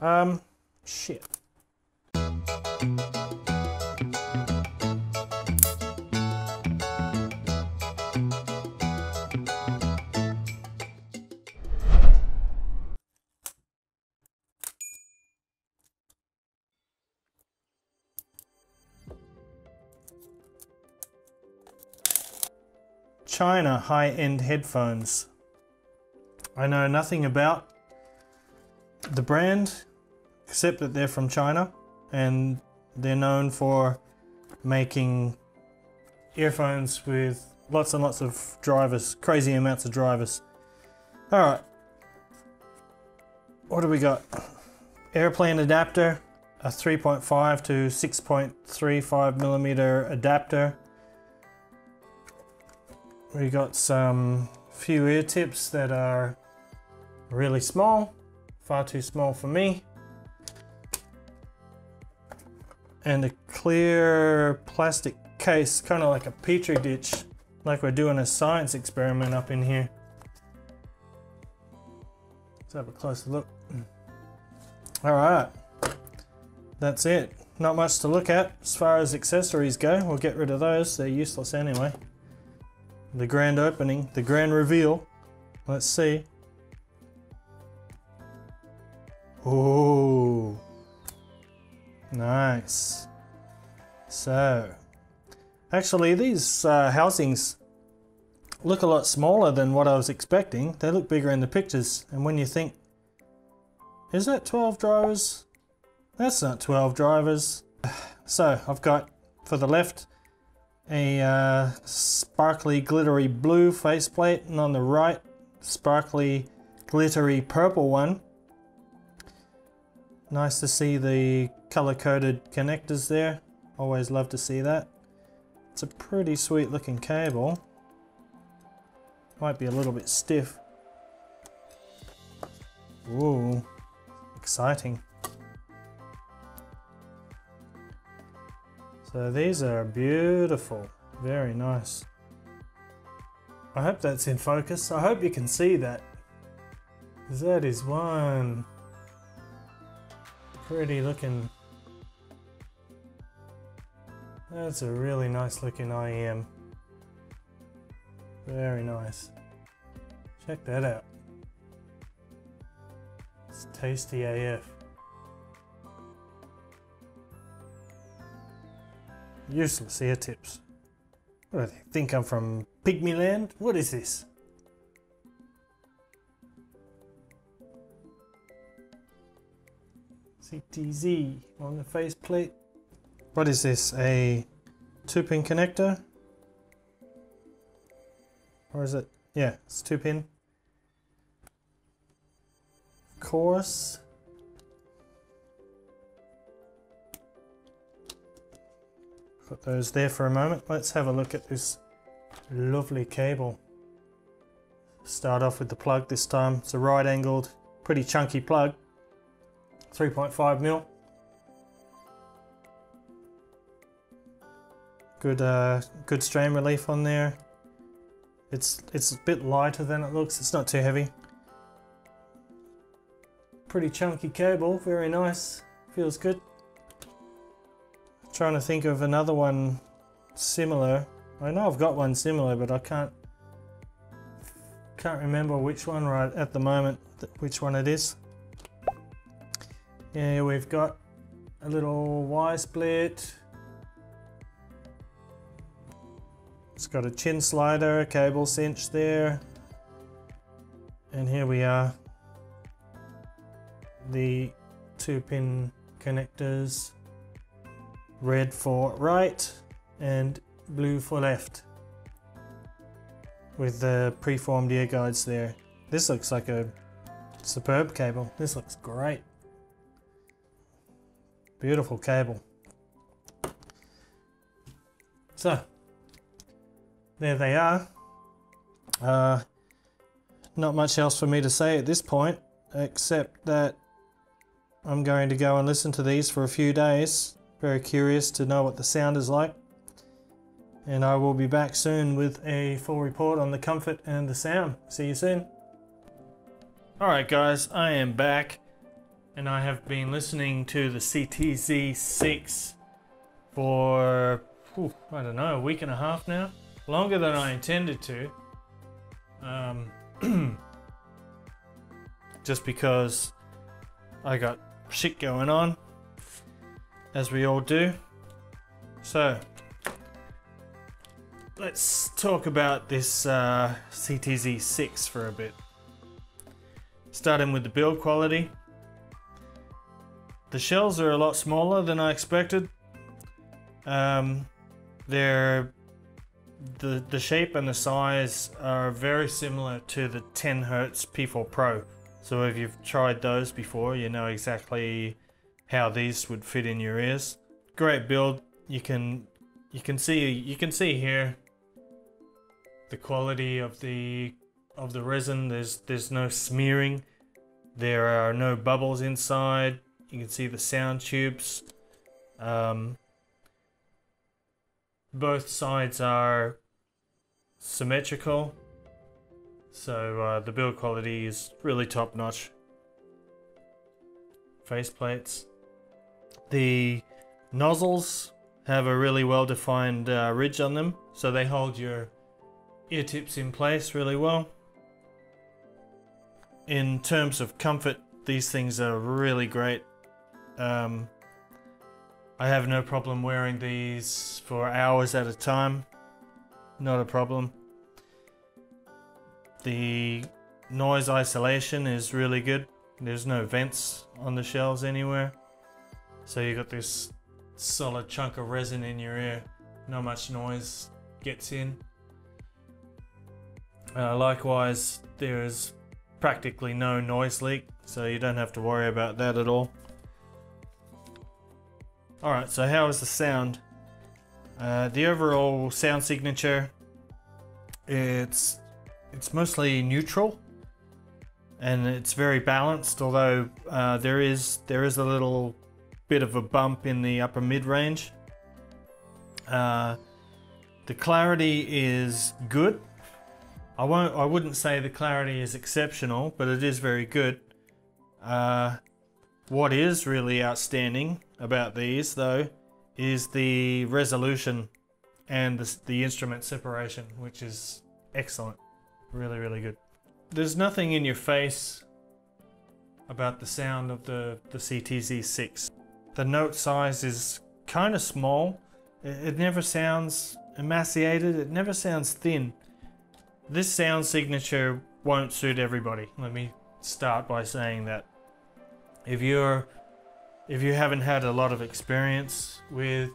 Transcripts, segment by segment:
Um, shit. China high-end headphones. I know nothing about the brand except that they're from China and they're known for making earphones with lots and lots of drivers, crazy amounts of drivers. All right, what do we got? Airplane adapter, a 3.5 to 6.35 millimeter adapter. We got some few ear tips that are really small, far too small for me. And a clear plastic case, kind of like a petri dish, like we're doing a science experiment up in here. Let's have a closer look. All right, that's it. Not much to look at as far as accessories go. We'll get rid of those, they're useless anyway. The grand opening, the grand reveal. Let's see. Ooh. Nice. So, actually these uh, housings look a lot smaller than what I was expecting. They look bigger in the pictures. And when you think, is that 12 drivers? That's not 12 drivers. So I've got for the left a uh, sparkly glittery blue faceplate and on the right sparkly glittery purple one. Nice to see the color-coded connectors there. Always love to see that. It's a pretty sweet looking cable. Might be a little bit stiff. Ooh, exciting. So these are beautiful, very nice. I hope that's in focus. I hope you can see that. That is one pretty looking. That's a really nice looking IEM. Very nice. Check that out. It's tasty AF. Useless ear tips. What do they think I'm from Pygmy Land? What is this? CTZ on the faceplate. What is this? A two pin connector? Or is it? Yeah, it's two pin. Of course. Put those there for a moment. Let's have a look at this lovely cable. Start off with the plug this time. It's a right angled, pretty chunky plug. 3.5 mil. Good, uh, good strain relief on there. It's it's a bit lighter than it looks. It's not too heavy. Pretty chunky cable. Very nice. Feels good. Trying to think of another one similar. I know I've got one similar, but I can't can't remember which one right at the moment. Which one it is. Yeah, we've got a little Y split. It's got a chin slider, a cable cinch there. And here we are. The two pin connectors. Red for right and blue for left. With the preformed ear guides there. This looks like a superb cable. This looks great. Beautiful cable. So, there they are. Uh, not much else for me to say at this point, except that I'm going to go and listen to these for a few days. Very curious to know what the sound is like. And I will be back soon with a full report on the comfort and the sound. See you soon. Alright guys, I am back and I have been listening to the CTZ6 for, whew, I don't know, a week and a half now. Longer than I intended to. Um, just because I got shit going on, as we all do. So, let's talk about this uh, CTZ6 for a bit. Starting with the build quality. The shells are a lot smaller than I expected. Um, they're the the shape and the size are very similar to the 10 hertz P4 Pro. So if you've tried those before, you know exactly how these would fit in your ears. Great build. You can you can see you can see here the quality of the of the resin. There's there's no smearing. There are no bubbles inside. You can see the sound tubes. Um, both sides are symmetrical. So uh, the build quality is really top notch. Face plates. The nozzles have a really well defined uh, ridge on them, so they hold your ear tips in place really well. In terms of comfort, these things are really great. Um, I have no problem wearing these for hours at a time. Not a problem. The noise isolation is really good. There's no vents on the shells anywhere. So you got this solid chunk of resin in your ear. Not much noise gets in. Uh, likewise, there is practically no noise leak, so you don't have to worry about that at all. Alright, so how is the sound? Uh, the overall sound signature, it's it's mostly neutral, and it's very balanced. Although uh, there is there is a little bit of a bump in the upper mid range. Uh, the clarity is good. I won't. I wouldn't say the clarity is exceptional, but it is very good. Uh, what is really outstanding about these, though, is the resolution and the, the instrument separation, which is excellent. Really, really good. There's nothing in your face about the sound of the, the CTZ6. The note size is kind of small. It, it never sounds emaciated. It never sounds thin. This sound signature won't suit everybody. Let me start by saying that. If you're if you haven't had a lot of experience with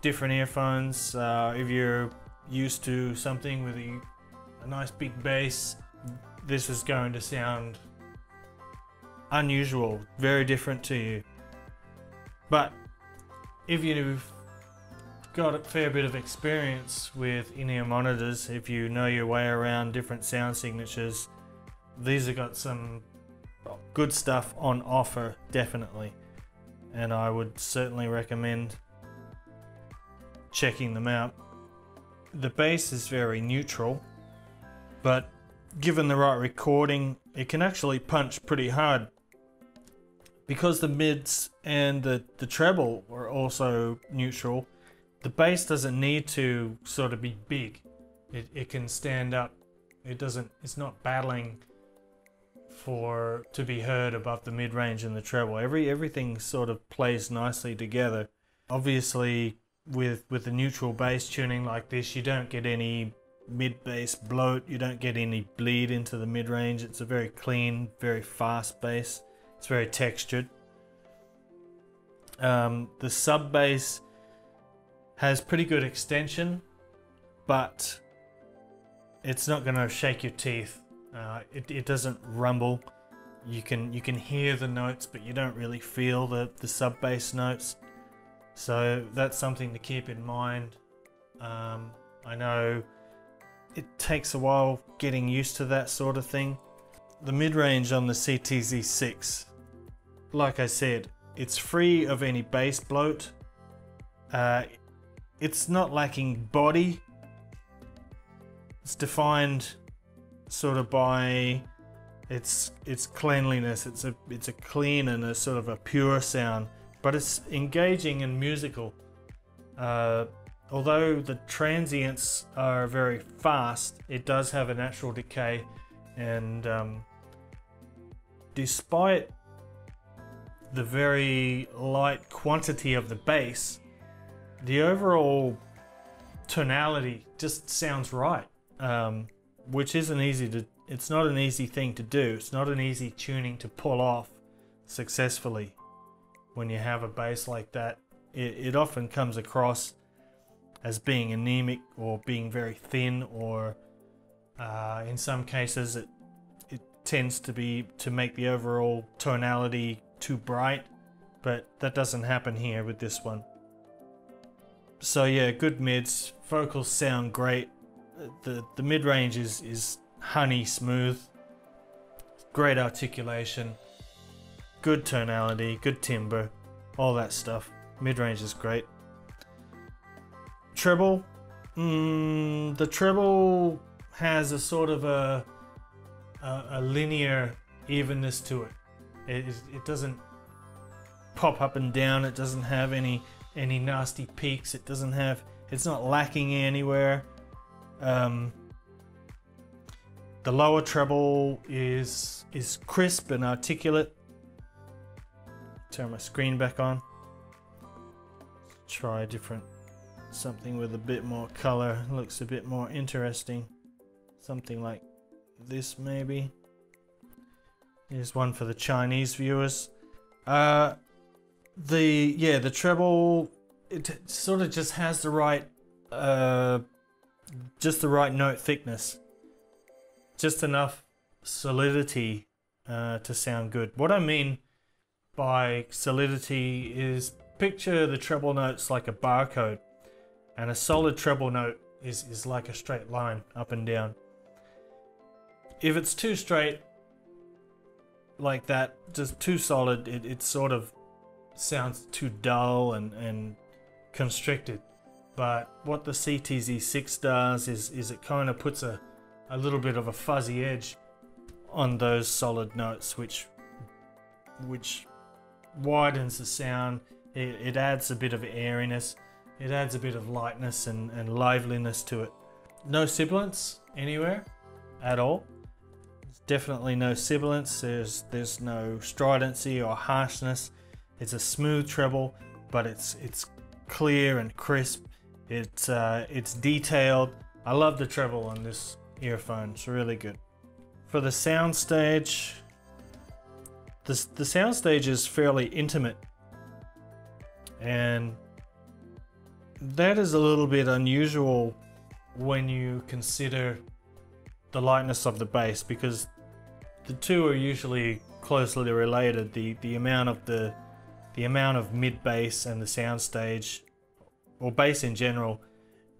different earphones, uh, if you're used to something with a, a nice big bass, this is going to sound unusual, very different to you. But if you've got a fair bit of experience with in-ear monitors, if you know your way around different sound signatures, these have got some good stuff on offer, definitely and I would certainly recommend checking them out. The bass is very neutral, but given the right recording, it can actually punch pretty hard. Because the mids and the, the treble are also neutral, the bass doesn't need to sort of be big. It, it can stand up. It doesn't, it's not battling for to be heard above the mid range and the treble. Every everything sort of plays nicely together. Obviously, with with the neutral bass tuning like this, you don't get any mid bass bloat. You don't get any bleed into the mid range. It's a very clean, very fast bass. It's very textured. Um, the sub bass has pretty good extension, but it's not going to shake your teeth uh, it, it doesn't rumble. You can you can hear the notes, but you don't really feel the, the sub bass notes. So that's something to keep in mind. Um, I know it takes a while getting used to that sort of thing. The mid-range on the CTZ6, like I said, it's free of any bass bloat. Uh, it's not lacking body. It's defined sort of by It's it's cleanliness. It's a it's a clean and a sort of a pure sound, but it's engaging and musical. Uh, although the transients are very fast, it does have a natural decay, and um, despite the very light quantity of the bass, the overall tonality just sounds right, um, which isn't easy to. It's not an easy thing to do. It's not an easy tuning to pull off successfully. When you have a bass like that, it, it often comes across as being anemic or being very thin, or uh, in some cases, it it tends to be to make the overall tonality too bright. But that doesn't happen here with this one. So yeah, good mids. Vocals sound great. The the mid range is is honey smooth. Great articulation. Good tonality, good timbre, all that stuff. Mid range is great. Treble. Mm, the treble has a sort of a, a, a linear evenness to it. It, it doesn't pop up and down. It doesn't have any any nasty peaks. It doesn't have. It's not lacking anywhere. Um, the lower treble is is crisp and articulate. Turn my screen back on. Try a different something with a bit more color. Looks a bit more interesting. Something like this maybe. Here's one for the Chinese viewers. Uh, the yeah the treble it sort of just has the right uh, just the right note thickness. Just enough solidity uh, to sound good. What i mean by solidity is picture the treble notes like a barcode and a solid treble note is, is like a straight line up and down. If it's too straight like that just too solid it, it sort of sounds too dull and, and constricted. But what the CTZ6 does is, is it kind of puts a, a little bit of a fuzzy edge on those solid notes, which which widens the sound. It, it adds a bit of airiness. It adds a bit of lightness and, and liveliness to it. No sibilance anywhere at all. definitely no sibilance. There's there's no stridency or harshness. It's a smooth treble, but it's it's clear and crisp. It's uh, it's detailed. I love the treble on this earphone. It's really good. For the soundstage, the the soundstage is fairly intimate, and that is a little bit unusual when you consider the lightness of the bass because the two are usually closely related. The the amount of the the amount of mid bass and the soundstage, or bass in general,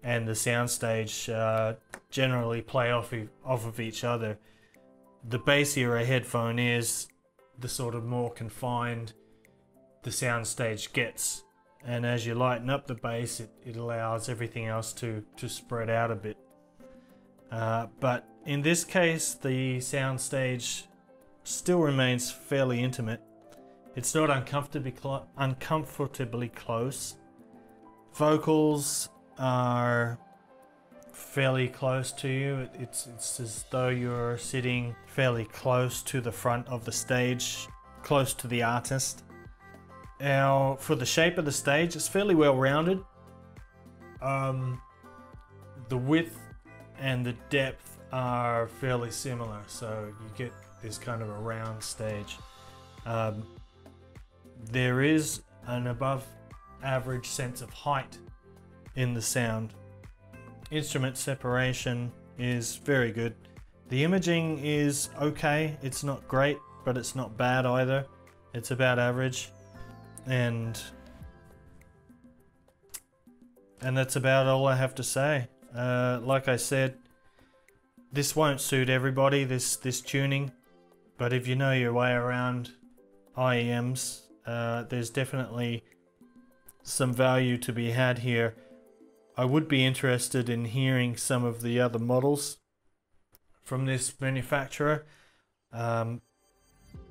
and the soundstage uh, generally play off of, off of each other. The bassier a headphone is, the sort of more confined the soundstage gets. And as you lighten up the bass, it, it allows everything else to, to spread out a bit. Uh, but in this case, the soundstage still remains fairly intimate it's not uncomfortably, clo uncomfortably close. Vocals are fairly close to you. It's, it's as though you're sitting fairly close to the front of the stage, close to the artist. Now, for the shape of the stage, it's fairly well rounded. Um, the width and the depth are fairly similar, so you get this kind of a round stage. Um, there is an above average sense of height in the sound. Instrument separation is very good. The imaging is okay, it's not great, but it's not bad either. It's about average. And and that's about all I have to say. Uh, like I said, this won't suit everybody, this, this tuning, but if you know your way around IEMs, uh, there's definitely some value to be had here. I would be interested in hearing some of the other models from this manufacturer. Um,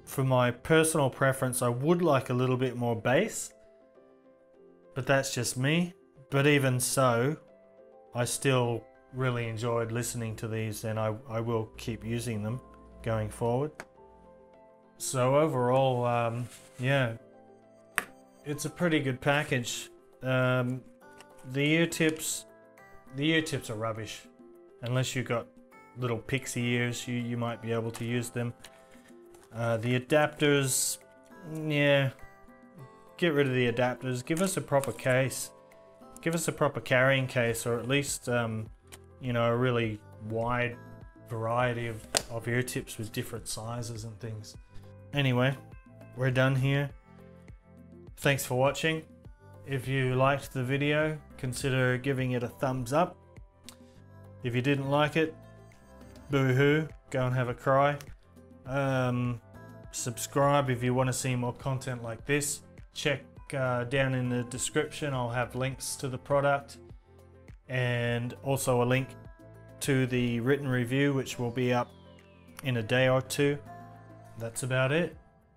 for my personal preference, I would like a little bit more bass, but that's just me. But even so, I still really enjoyed listening to these and I, I will keep using them going forward. So overall, um, yeah, it's a pretty good package. Um, the ear tips, the ear tips are rubbish. Unless you've got little pixie ears, you, you might be able to use them. Uh, the adapters, yeah, get rid of the adapters. Give us a proper case. Give us a proper carrying case, or at least, um, you know, a really wide variety of, of ear tips with different sizes and things. Anyway, we're done here. Thanks for watching. If you liked the video, consider giving it a thumbs up. If you didn't like it, boo-hoo, go and have a cry. Um, subscribe if you want to see more content like this. Check uh, down in the description, I'll have links to the product and also a link to the written review, which will be up in a day or two. That's about it.